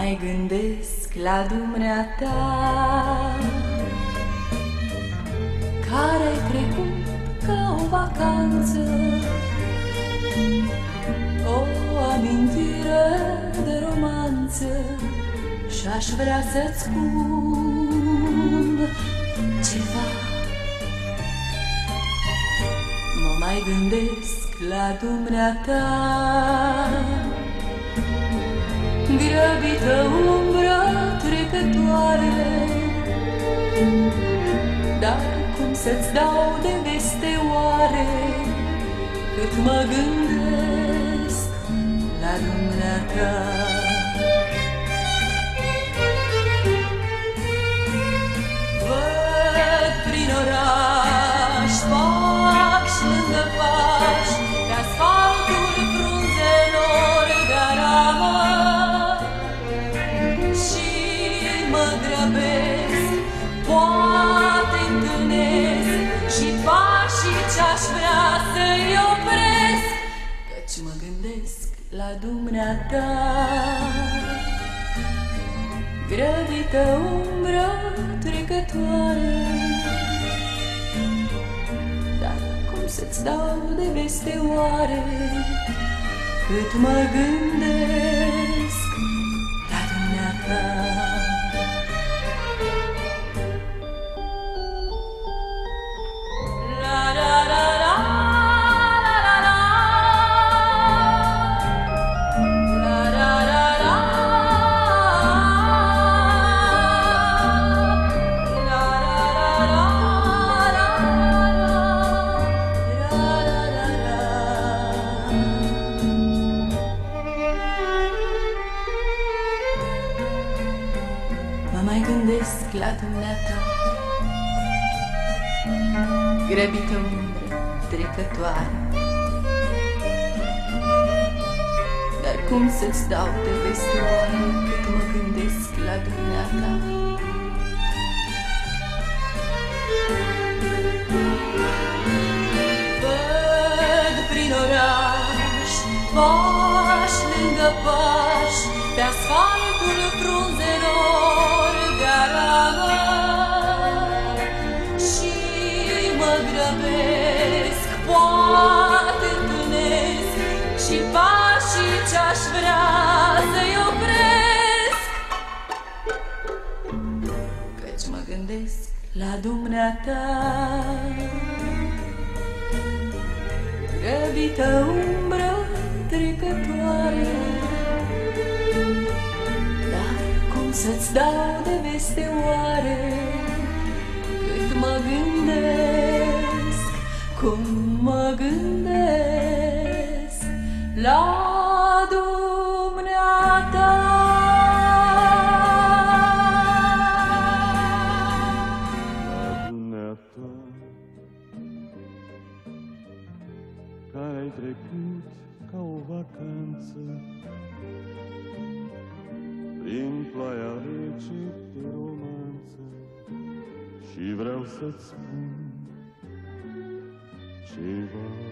mai gândesc la dumneata. Care ai trecut ca o vacanță? O amintire de romanță Și-aș vrea să-ți spun ceva. Mă mai gândesc la dumneata Grăbită umbră trecătoare. Dar cum să-ți dau de veste oare? Cât mă gândesc la dumneata. Văd prin oraș la dumneata. Grăbită umbră trecătoare Dar cum să-ți dau de veste oare? Cât mă gândesc la dumneata la dumneata. Grăbită umbră trecătoare. Dar cum să-ți dau de veste oare Cât mă gândesc la dumneata Și pașii ce-aș vrea să-i opresc. Căci mă gândesc la dumneata. Grăbită umbră trecătoare. Dar cum să-ți dau de veste oare? Cât mă gândesc, cum mă gândesc La dumneata la dumneata care ai trecut ca o vacanță prin ploaia rece de romanță și vreau să-ți spun ceva.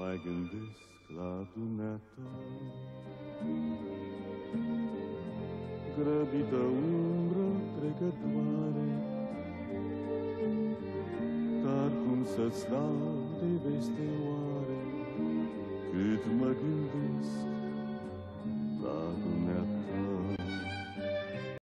Mai gândesc la dumneata. Grăbită umbră trecătoare Dar cum să-ți dau de veste oare? Cât mă gândesc la dumneata